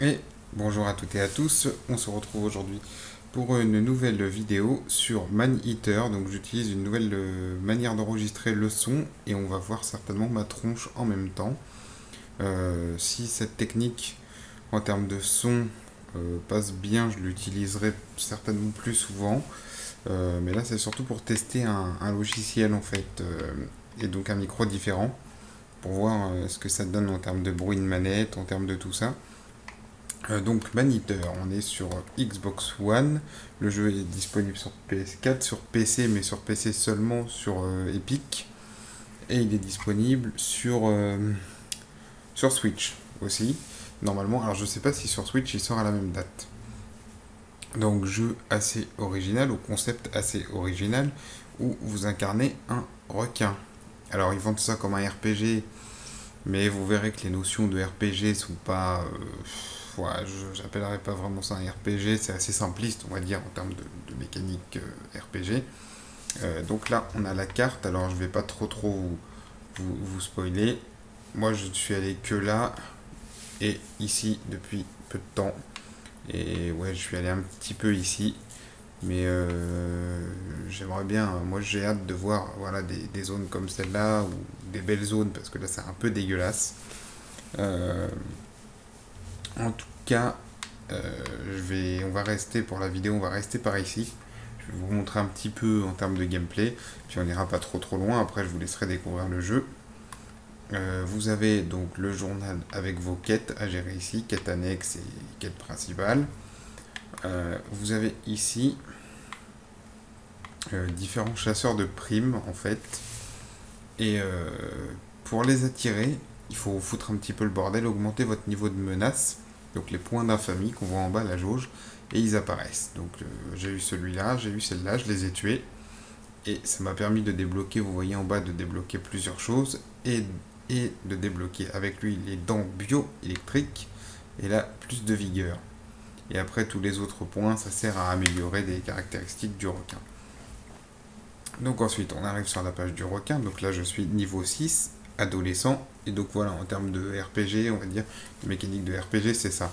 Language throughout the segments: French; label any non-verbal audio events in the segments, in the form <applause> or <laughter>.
Et bonjour à toutes et à tous, on se retrouve aujourd'hui pour une nouvelle vidéo sur Man Eater. Donc j'utilise une nouvelle euh, manière d'enregistrer le son et on va voir certainement ma tronche en même temps. Euh, si cette technique en termes de son euh, passe bien, je l'utiliserai certainement plus souvent. mais là c'est surtout pour tester un, un logiciel en fait et donc un micro différent pour voir ce que ça donne en termes de bruit de manette, en termes de tout ça. Euh, donc Maniteur, on est sur Xbox One, le jeu est disponible sur PS4, sur PC, mais sur PC seulement sur euh, Epic, et il est disponible sur, euh, sur Switch aussi, normalement. Alors je sais pas si sur Switch il sort à la même date. Donc jeu assez original, au concept assez original, où vous incarnez un requin. Alors ils vendent ça comme un RPG, mais vous verrez que les notions de RPG sont pas je n'appellerais pas vraiment ça un RPG, c'est assez simpliste, on va dire, en termes de, mécanique euh, RPG. Euh, donc là, on a la carte, alors je vais pas trop trop vous, vous, spoiler. Moi, je suis allé que là et ici depuis peu de temps. Et ouais, je suis allé un petit peu ici. Mais euh, j'aimerais bien, moi j'ai hâte de voir voilà, des, des zones comme celle-là, ou des belles zones, parce que là c'est un peu dégueulasse. Euh, en tout cas, euh, je vais, on va rester pour la vidéo, on va rester par ici. Je vais vous montrer un petit peu en termes de gameplay, puis on n'ira pas trop trop loin. Après, je vous laisserai découvrir le jeu. Euh, vous avez donc le journal avec vos quêtes à gérer ici, quêtes annexes et quêtes principales. Euh, vous avez ici différents chasseurs de primes en fait. Et pour les attirer, il faut foutre un petit peu le bordel, augmenter votre niveau de menace donc les points d'infamie qu'on voit en bas la jauge, et ils apparaissent. Donc euh, j'ai eu celui-là, j'ai eu celle-là, je les ai tués, et ça m'a permis de débloquer, vous voyez en bas, de débloquer plusieurs choses, et de débloquer avec lui les dents bioélectriques, et là, plus de vigueur. Et après, tous les autres points, ça sert à améliorer des caractéristiques du requin. Donc ensuite, on arrive sur la page du requin. Donc là, je suis niveau 6, adolescent. Et donc voilà, en termes de RPG, on va dire, mécanique de RPG, c'est ça.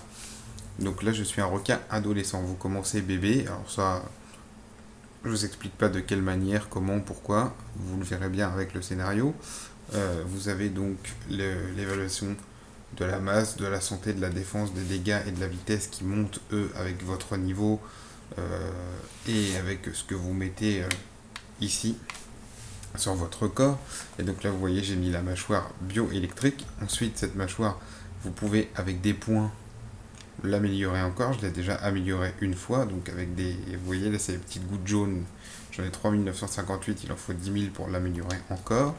Donc là, je suis un requin adolescent. Vous commencez bébé. Alors ça, je vous explique pas de quelle manière, comment, pourquoi. Vous le verrez bien avec le scénario. Euh, vous avez donc l'évaluation de la masse, de la santé, de la défense, des dégâts et de la vitesse qui montent, eux, avec votre niveau euh, et avec ce que vous mettez euh, ici sur votre corps. Et donc là, vous voyez, j'ai mis la mâchoire bioélectrique. Ensuite, cette mâchoire, vous pouvez, avec des points, l'améliorer encore. Je l'ai déjà amélioré une fois. Donc avec des... Vous voyez, là, c'est les petites gouttes jaunes. J'en ai 3958. Il en faut 10 000 pour l'améliorer encore.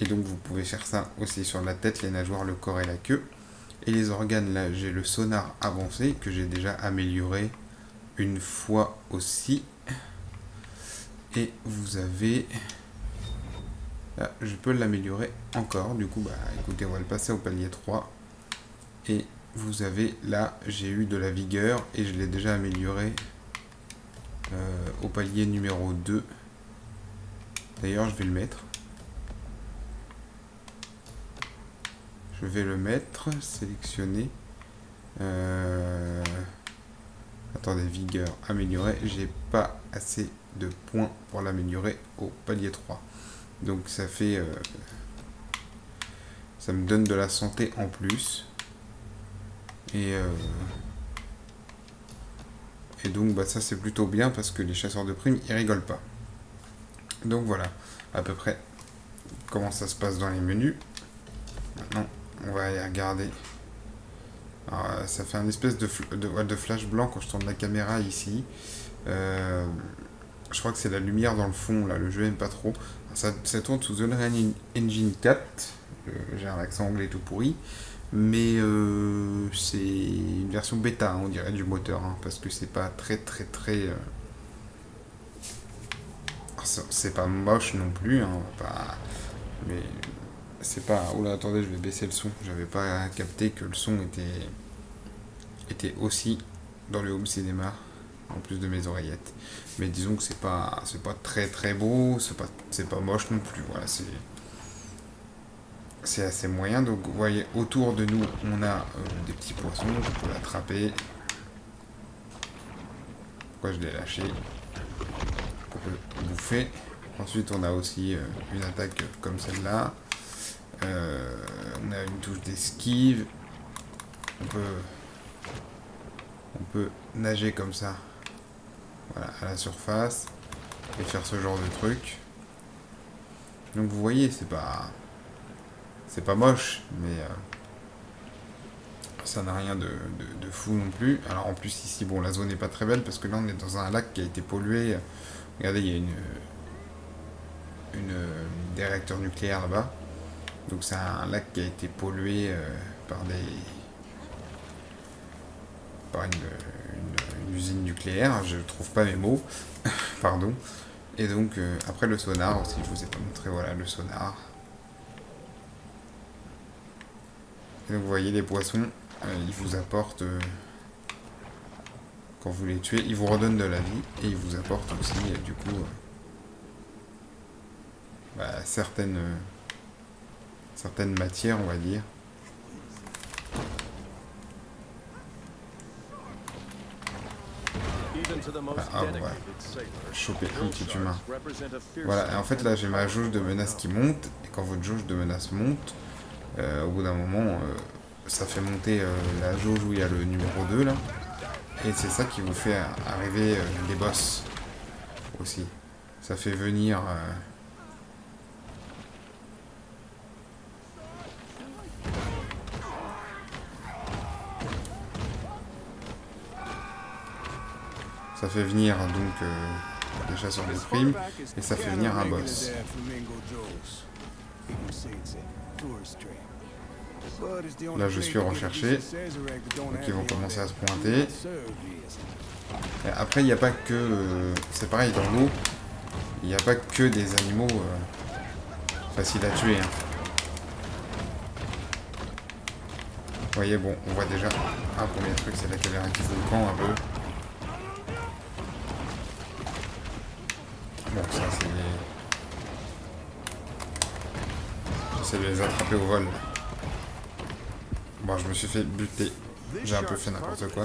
Et donc, vous pouvez faire ça aussi sur la tête, les nageoires, le corps et la queue. Et les organes, là, j'ai le sonar avancé que j'ai déjà amélioré une fois aussi. Et vous avez ah, je peux l'améliorer encore. Du coup, bah écoutez, on va le passer au palier 3. Et vous avez là, j'ai eu de la vigueur et je l'ai déjà amélioré euh, au palier numéro 2. D'ailleurs, je vais le mettre. Je vais le mettre, sélectionner. Euh, attendez, vigueur améliorée. J'ai pas assez de points pour l'améliorer au palier 3. Donc ça fait... Euh, ça me donne de la santé en plus. Et, euh, et donc bah, ça c'est plutôt bien parce que les chasseurs de primes ils rigolent pas. Donc voilà, à peu près comment ça se passe dans les menus. Maintenant, on va aller regarder. ça fait un espèce de, de, flash blanc quand je tourne la caméra ici. Euh, je crois que c'est la lumière dans le fond, là, le jeu aime pas trop. Ça, tourne sous Unreal Engine 4. Euh, j'ai un accent anglais tout pourri. Mais euh, c'est une version bêta, hein, on dirait, du moteur. Hein, parce que c'est pas très très très... Euh, c'est pas moche non plus. Hein. Mais c'est pas... Oula, attendez, je vais baisser le son. J'avais pas capté que le son était, était aussi dans le home cinéma. en plus de mes oreillettes. Mais disons que c'est pas, c'est pas très très beau, c'est pas, c'est pas moche non plus. Voilà, c'est, c'est assez moyen. Donc vous voyez, autour de nous, on a euh, des petits poissons, on peut l'attraper. Pourquoi je l'ai lâché? On peut bouffer. Ensuite, on a aussi euh, une attaque comme celle-là. Euh, on a une touche d'esquive. On peut, on peut nager comme ça. Voilà, à la surface. Et faire ce genre de truc. Donc vous voyez, c'est pas... C'est pas moche, mais... Euh, ça n'a rien de, fou non plus. Alors en plus ici, bon, la zone n'est pas très belle parce que là on est dans un lac qui a été pollué. Regardez, il y a une, une, des réacteurs nucléaires là-bas. Donc c'est un lac qui a été pollué euh, par des par une, usine nucléaire. Je trouve pas mes mots, <laughs> pardon. Et donc euh, après le sonar aussi, je vous ai pas montré voilà le sonar. Et donc vous voyez les poissons, euh, ils vous apportent quand vous les tuez, ils vous redonnent de la vie et ils vous apportent aussi du coup bah, certaines, certaines matières, on va dire. Ah, voilà. Choper un petit humain. Voilà, et en fait là j'ai ma jauge de menace qui monte, et quand votre jauge de menace monte, euh, au bout d'un moment, euh, ça fait monter euh, la jauge où il y a le numéro 2 là, et c'est ça qui vous fait arriver les boss aussi. Ça fait venir Ça fait venir donc euh, des chasseurs de primes et ça fait venir un boss. Là je suis recherché, donc ils vont commencer à se pointer. après il n'y a pas que... Euh, c'est pareil dans l'eau, il n'y a pas que des animaux euh, faciles à tuer. Hein. Vous voyez, bon, on voit déjà un premier truc, c'est la caméra qui fout le un peu. Bon, ça c'est J'essaie de les attraper au vol. Bon, je me suis fait buter. J'ai un peu fait n'importe quoi.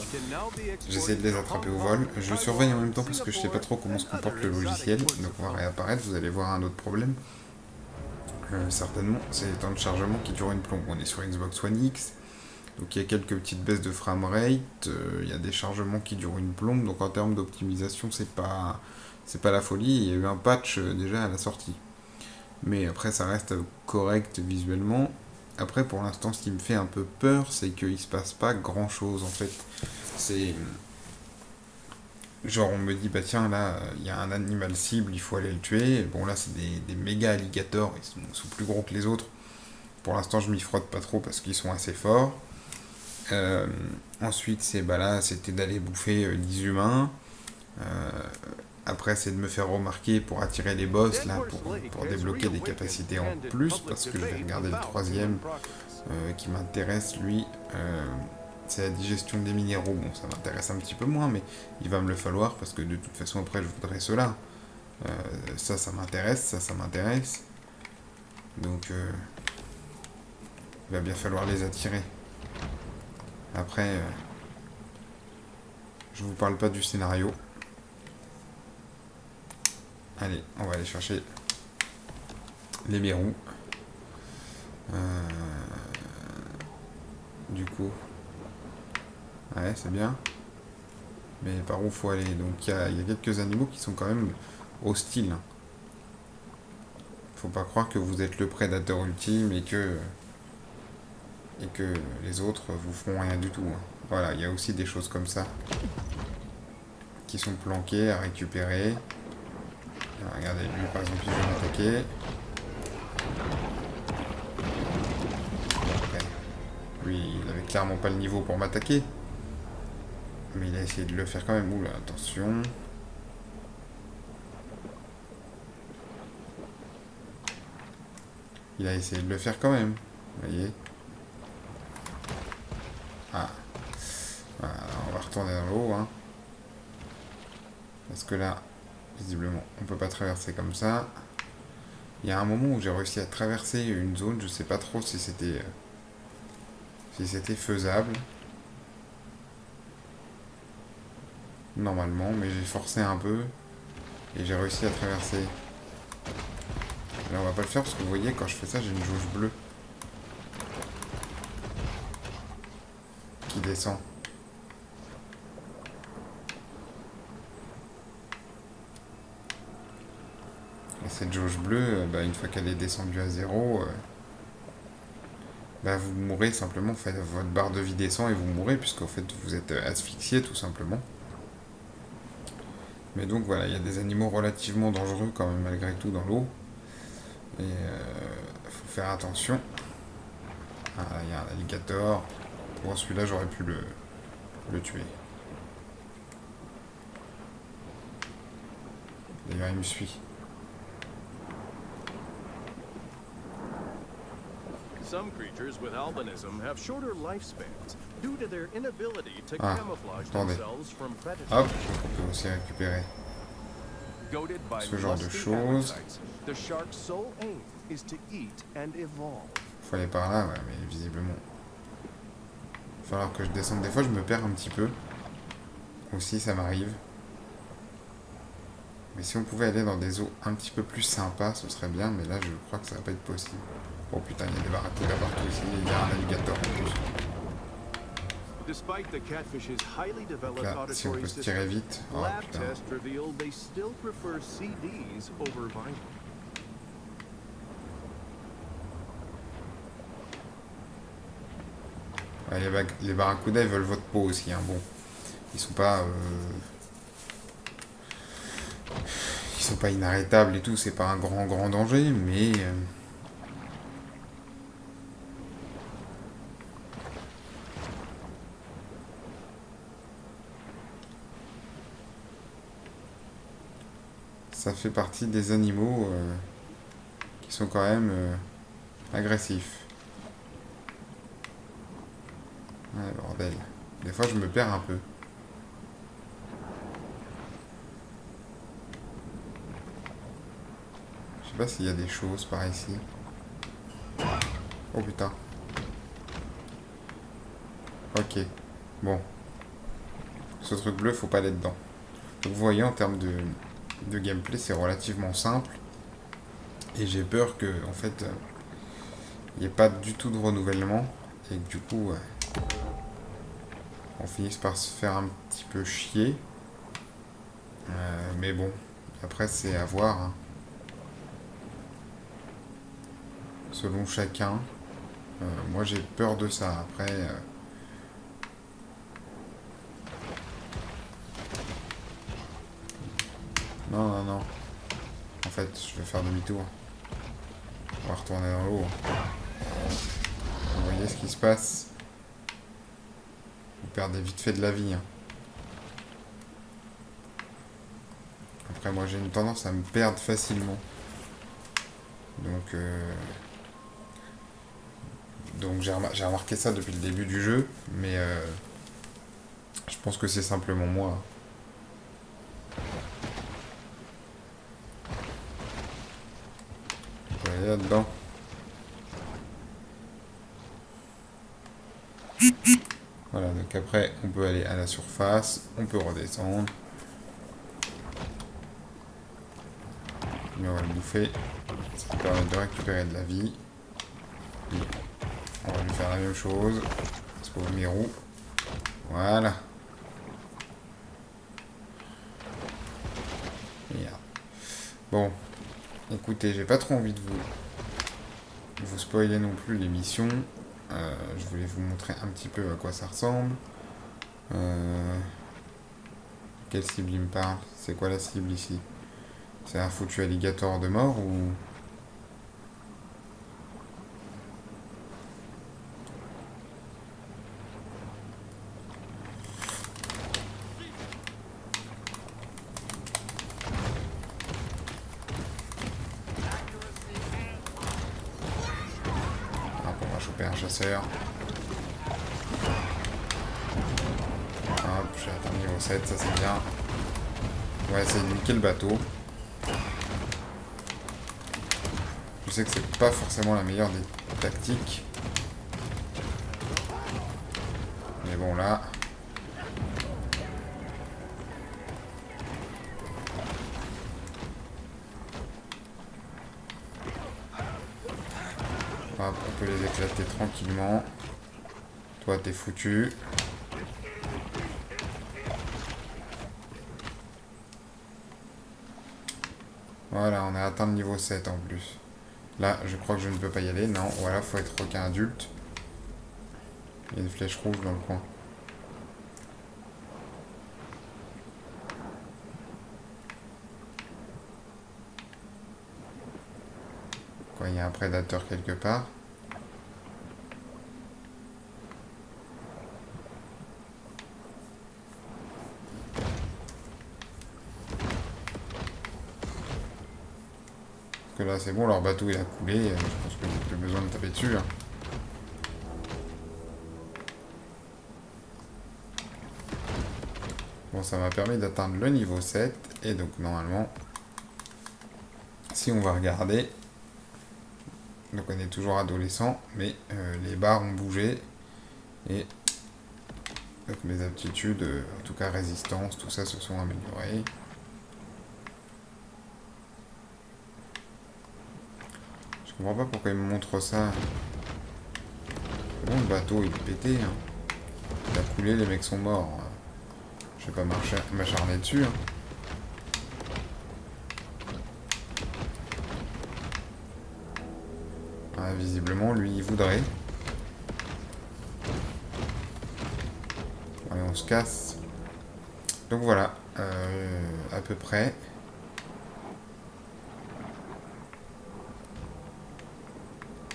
J'essaie de les attraper au vol. Je surveille en même temps parce que je sais pas trop comment se comporte le logiciel. Donc on va réapparaître, vous allez voir un autre problème. Euh, certainement, c'est les temps de chargement qui durent une plombe. On est sur Xbox One X. Donc il y a quelques petites baisses de framerate, euh, il y a des chargements qui durent une plombe, donc en termes d'optimisation c'est pas c'est pas la folie, il y a eu un patch euh, déjà à la sortie. Mais après, ça reste correct visuellement. Après, pour l'instant, ce qui me fait un peu peur, c'est qu'il se passe pas grand chose en fait. C'est. Genre, on me dit, bah tiens, là, il y a un animal cible, il faut aller le tuer. Bon, là, c'est des, méga alligators, ils sont, plus gros que les autres. Pour l'instant, je m'y frotte pas trop parce qu'ils sont assez forts. Euh, ensuite, c'est bah là, c'était d'aller bouffer 10 euh, humains. Après, c'est de me faire remarquer pour attirer les boss, là, pour, débloquer des capacités en plus, parce que je vais regarder le troisième euh, qui m'intéresse, lui. Euh, c'est la digestion des minéraux. Bon, ça m'intéresse un petit peu moins, mais il va me le falloir, parce que de toute façon, après, je voudrais cela. Euh, ça, ça m'intéresse, ça, ça m'intéresse. Donc, il va bien falloir les attirer. Après, je vous parle pas du scénario. Allez, on va aller chercher les mérous. Euh, du coup. Ouais, c'est bien. Mais par où faut aller Donc il y, a quelques animaux qui sont quand même hostiles. Faut pas croire que vous êtes le prédateur ultime et que et que les autres vous feront rien du tout. Hein. Voilà, il y a aussi des choses comme ça qui sont planquées à récupérer. Regardez, lui par exemple il veut m'attaquer. Lui, il avait clairement pas le niveau pour m'attaquer. Mais il a essayé de le faire quand même. Oula, attention. Il a essayé de le faire quand même. Vous voyez Ah. Voilà, on va retourner dans l'eau. Hein. Parce que là, visiblement, on peut pas traverser comme ça. Il y a un moment où j'ai réussi à traverser une zone, je sais pas trop si c'était si c'était faisable. Normalement, mais j'ai forcé un peu et j'ai réussi à traverser. Là, on va pas le faire parce que vous voyez, quand je fais ça, j'ai une jauge bleue qui descend. Et cette jauge bleue, euh, bah, une fois qu'elle est descendue à zéro, euh, bah, vous mourrez simplement. Votre barre de vie descend et vous mourrez, puisqu'en fait vous êtes euh, asphyxié tout simplement. Mais donc voilà, il y a des animaux relativement dangereux quand même malgré tout dans l'eau. Et il faut faire attention. Ah, il y a un alligator. Bon, celui-là, j'aurais pu le, le tuer. D'ailleurs, il me suit. Some creatures with albinism have shorter lifespans due to their inability to Ah, camouflage attendez. themselves from predators. Hop, on peut aussi récupérer. Ce genre de choses. appetites, The shark's sole aim is to eat and evolve. Faut aller par là, ouais, mais visiblement. Il va falloir que je descende. Des fois, je me perds un petit peu. Aussi, ça m'arrive. Mais si on pouvait aller dans des eaux un petit peu plus sympas, ce serait bien. Mais là, je crois que ça va pas être possible. Oh putain, il y a des barracudas partout ici. Il y a un alligator en plus. Là, si on peut se tirer vite. Oh putain. Ouais, les, les barracudas, ils veulent votre peau aussi. Hein. Bon, ils sont pas. euh, Ils sont pas inarrêtables et tout. C'est pas un grand, grand danger, mais. euh, Ça fait partie des animaux euh, qui sont quand même euh, agressifs. Ouais, bordel. Des fois, je me perds un peu. Je sais pas s'il y a des choses par ici. Oh putain. Ok. Bon. Ce truc bleu, faut pas aller dedans. Donc vous voyez, en termes de, de gameplay, c'est relativement simple. Et j'ai peur que, en fait, euh, il n'y ait pas du tout de renouvellement. Et que du coup, euh, on finisse par se faire un petit peu chier. Euh, mais bon, après c'est à voir. hein. Selon chacun. Euh, moi j'ai peur de ça. Après. euh, Non, non, non. En fait, je vais faire demi-tour. On va retourner dans l'eau. Vous voyez ce qui se passe Vous perdez vite fait de la vie. hein. Après, moi, j'ai une tendance à me perdre facilement. Donc, euh, donc j'ai remar- j'ai remarqué ça depuis le début du jeu, mais euh, je pense que c'est simplement moi. Aller là-dedans. Voilà, donc après, on peut aller à la surface, on peut redescendre. Mais on va le bouffer. Ça permet de récupérer de la vie. On va lui faire la même chose. Ce pauvre Mirou. Voilà. Bon. Écoutez, j'ai pas trop envie de vous, vous spoiler non plus l'émission. Euh, je voulais vous montrer un petit peu à quoi ça ressemble. Euh, quelle cible il me parle? C'est quoi la cible ici? C'est un foutu alligator de mort ou... Ah, on va choper chasseur. Hop, j'ai atteint niveau 7, ça c'est bien. On va essayer de niquer le bateau. Je sais que c'est pas forcément la meilleure des tactiques. Mais bon là... éclater tranquillement. Toi, t'es foutu. Voilà, on a atteint le niveau 7 en plus. Là, je crois que je ne peux pas y aller. Non, voilà, faut être requin adulte. Il y a une flèche rouge dans le coin. Quoi, il y a un prédateur quelque part. C'est bon, leur bateau il a coulé, euh, je pense que j'ai plus besoin de taper dessus. Hein. Bon, ça m'a permis d'atteindre le niveau 7, et donc normalement, si on va regarder, donc on est toujours adolescent, mais euh, les barres ont bougé, et donc mes aptitudes, euh, en tout cas résistance, tout ça se sont améliorées. Je comprends pas pourquoi il me montre ça. Bon, le bateau il est pété. Hein. Il a coulé, les mecs sont morts. Je vais pas m'acharner dessus. Hein. Ah, visiblement, lui, il voudrait. Allez, on se casse. Donc voilà, euh, à peu près.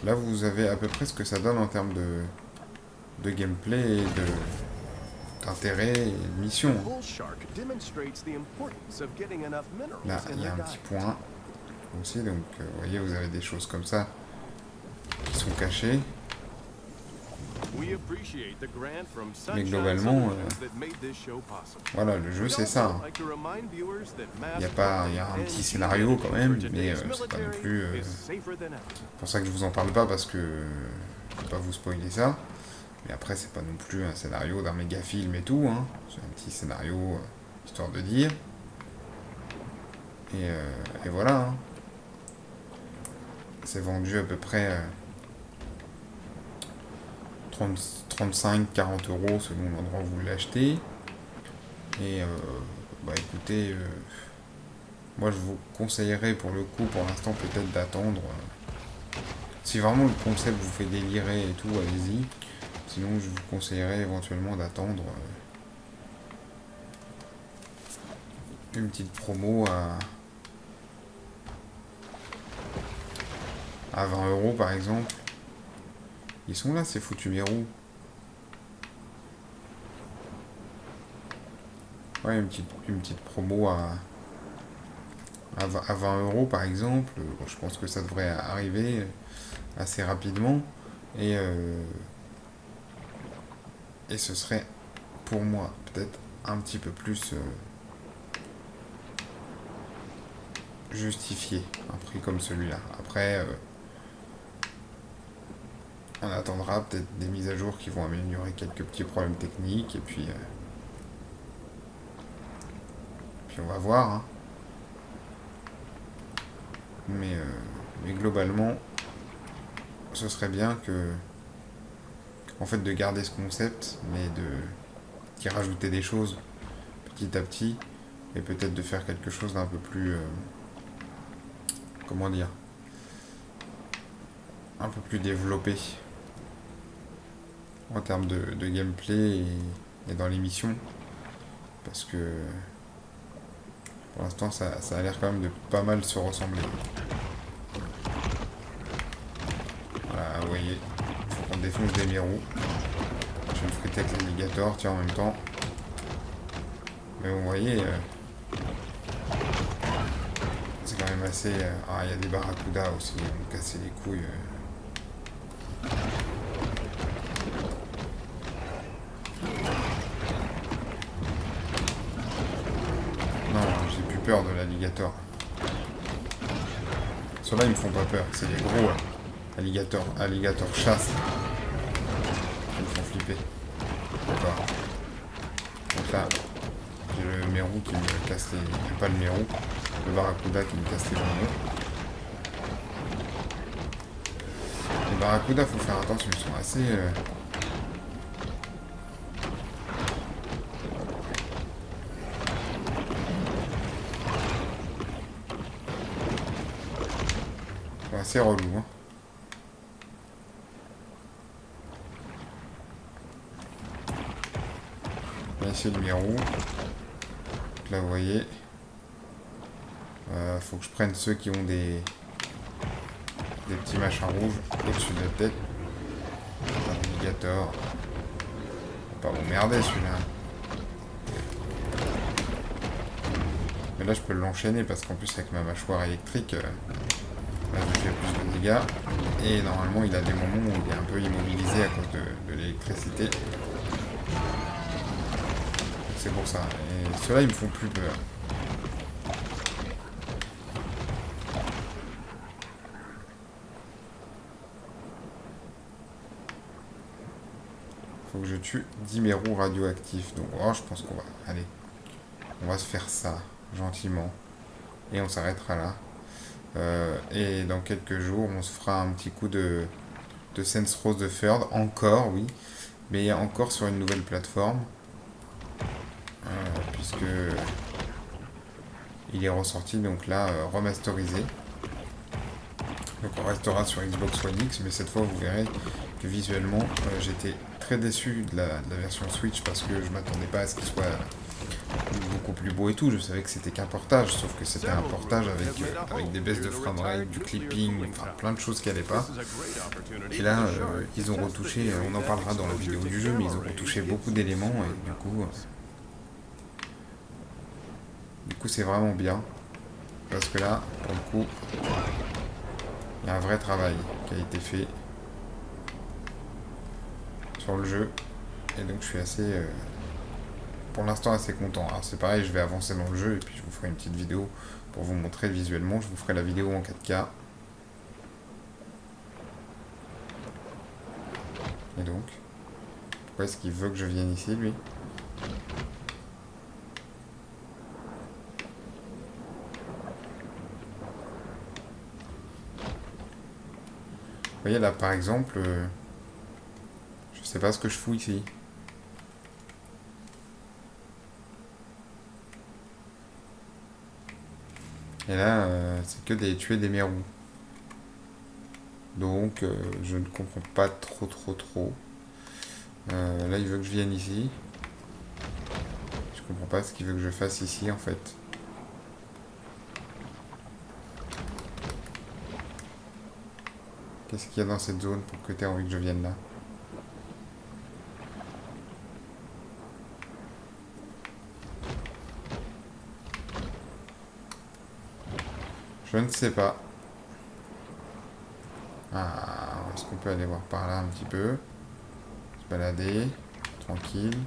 Là, vous avez à peu près ce que ça donne en termes de, de gameplay et de d'intérêt et de mission. Là, il y a un petit point aussi, donc euh, vous voyez, vous avez des choses comme ça qui sont cachées. Mais globalement, euh, voilà, le jeu c'est ça. Il y a pas, il y a un petit scénario quand même, mais euh, c'est pas non plus. Euh, c'est pour ça que je vous en parle pas parce que je vais pas vous spoiler ça. Mais après, c'est pas non plus un scénario d'un méga film et tout. Hein. C'est un petit scénario histoire de dire. Et, voilà. Hein. C'est vendu à peu près 35-40 euros selon l'endroit où vous l'achetez. Et euh, bah écoutez, euh, moi je vous conseillerais pour le coup, pour l'instant, peut-être d'attendre. Euh, si vraiment le concept vous fait délirer et tout, allez-y. Sinon, je vous conseillerais éventuellement d'attendre une petite promo à, à 20 euros par exemple. Ils sont là, ces foutus verrous. Ouais, une petite, une petite promo à, à 20 euros par exemple. je pense que ça devrait arriver assez rapidement. Et, euh, et ce serait pour moi peut-être un petit peu plus euh, justifié un prix comme celui-là. Après, euh, on attendra peut-être des mises à jour qui vont améliorer quelques petits problèmes techniques et puis euh, puis on va voir hein. mais, euh, mais globalement ce serait bien que en fait de garder ce concept mais de d'y rajouter des choses petit à petit et peut-être de faire quelque chose d'un peu plus euh, comment dire un peu plus développé en termes de, gameplay et, dans l'émission. Parce que pour l'instant ça, a l'air quand même de pas mal se ressembler. Voilà, vous voyez, faut qu'on défonce des mirous. Je vais me friter avec l'alligator, tiens en même temps. Mais vous voyez, euh, c'est quand même assez... Euh, ah, il y a des barracudas aussi, on me casser les couilles. Euh. Peur de l'alligator. Ceux-là, ils me font pas peur. C'est les gros là. alligators, alligator chasse. Ils me font flipper. D'accord. Donc là, j'ai le mérou qui me casse les... Pas le mérou. Le barracuda qui me casse les jambes. Les barracudas, faut faire attention. Ils sont assez... Euh, Relou. Hein. Là, le mérou. Là, vous voyez. Euh, faut que je prenne ceux qui ont des, des petits machins rouges au-dessus de la tête. Navigator. Pas m'emmerder celui-là. Mais là, je peux l'enchaîner parce qu'en plus, avec ma mâchoire électrique, euh, Là, je fais plus de Et normalement, il a des moments où il est un peu immobilisé à cause de, l'électricité. C'est pour ça. Et ceux-là, ils me font plus peur. Faut que je tue 10 mérous radioactifs. Donc, oh, je pense qu'on va... Allez. On va se faire ça, gentiment. Et on s'arrêtera là. Euh, et dans quelques jours, on se fera un petit coup de, de Sense Rose de Third, encore, oui, mais encore sur une nouvelle plateforme, euh, puisque il est ressorti donc là euh, remasterisé. Donc on restera sur Xbox One X, mais cette fois vous verrez que visuellement j'étais très déçu de la, de la, version Switch parce que je m'attendais pas à ce qu'il soit beaucoup plus beau et tout. Je savais que c'était qu'un portage, sauf que c'était un portage avec, euh, avec des baisses de framerate, du clipping, enfin plein de choses qui n'allaient pas. Et là, euh, ils ont retouché, euh, on en parlera dans la vidéo du jeu, mais ils ont retouché beaucoup d'éléments et du coup... du coup, c'est vraiment bien. Parce que là, pour le coup, il y a un vrai travail qui a été fait sur le jeu. Et donc, je suis assez pour l'instant assez content. Alors c'est pareil, je vais avancer dans le jeu et puis je vous ferai une petite vidéo pour vous montrer visuellement. Je vous ferai la vidéo en 4K. Et donc, pourquoi est-ce qu'il veut que je vienne ici, lui? Vous voyez là, par exemple, euh, je sais pas ce que je fous ici. Et là, euh, c'est que des tuer des mérous. Donc, euh, je ne comprends pas trop, trop, trop. Euh, là, il veut que je vienne ici. Je comprends pas ce qu'il veut que je fasse ici, en fait. Qu'est-ce qu'il y a dans cette zone pour que tu aies envie que je vienne là? Je ne sais pas. Ah, est-ce qu'on peut aller voir par là un petit peu? Se balader, tranquille.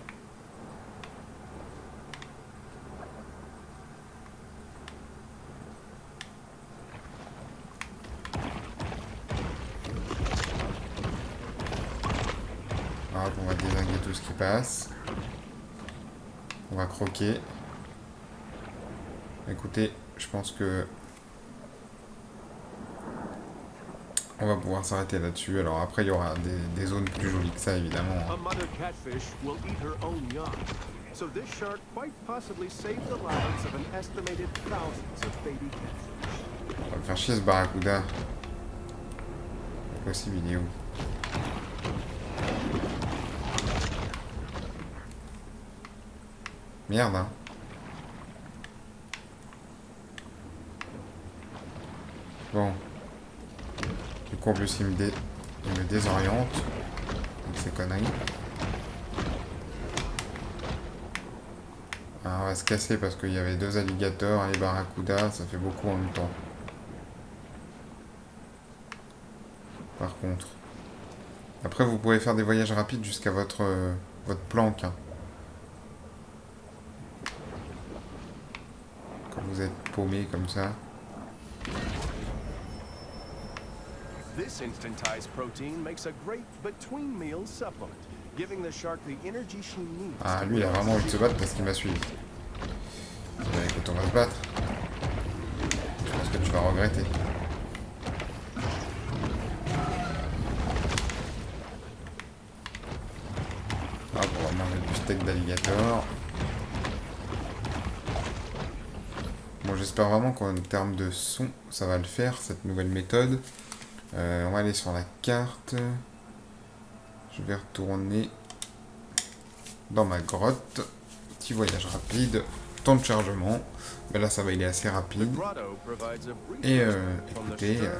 on va désinguer tout ce qui passe. On va croquer. Écoutez, je pense que On va pouvoir s'arrêter là-dessus. Alors après, il y aura des, des, zones plus jolies que ça, évidemment. On va me faire chier ce barracuda. Possible, il est où? Merde, hein. Bon coup, en plus, il me, désoriente. Donc, c'est connerie. Alors, on va se casser parce qu'il y avait deux alligators, et barracudas, ça fait beaucoup en même temps. Par contre. Après, vous pouvez faire des voyages rapides jusqu'à votre, votre planque. Hein. Quand vous êtes paumé comme ça. This instantized protein makes a great between meals supplement, giving the shark the energy she needs. Ah, lui, il a vraiment envie de se battre parce qu'il m'a suivi. Bah, écoute, on va se battre. Je pense que tu vas regretter. Hop, on va manger du steak d'alligator. Bon, j'espère vraiment qu'en termes de son, ça va le faire, cette nouvelle méthode. Euh, on va aller sur la carte. Je vais retourner dans ma grotte. Petit voyage rapide. Temps de chargement. Mais là, ça va, il est assez rapide. Et, euh, écoutez, euh.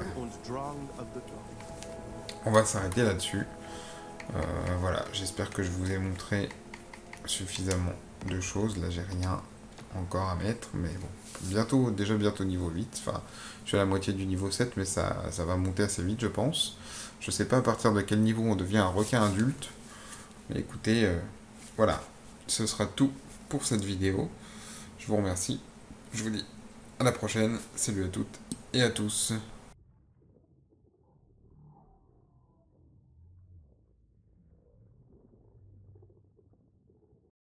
On va s'arrêter là-dessus. Voilà, j'espère que je vous ai montré suffisamment de choses. Là, j'ai rien encore à mettre, mais bon. Bientôt, déjà bientôt niveau 8. Enfin, je suis à la moitié du niveau 7, mais ça, ça va monter assez vite, je pense. Je sais pas à partir de quel niveau on devient un requin adulte. Mais écoutez, euh, voilà. Ce sera tout pour cette vidéo. Je vous remercie. Je vous dis à la prochaine. Salut à toutes et à tous.